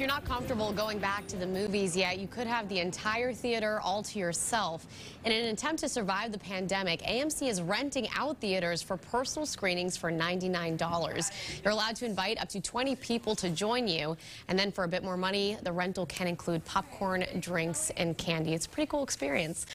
If you're not comfortable going back to the movies yet, you could have the entire theater all to yourself. In an attempt to survive the pandemic, AMC is renting out theaters for personal screenings for $99. You're allowed to invite up to 20 people to join you. And then for a bit more money, the rental can include popcorn, drinks, and candy. It's a pretty cool experience.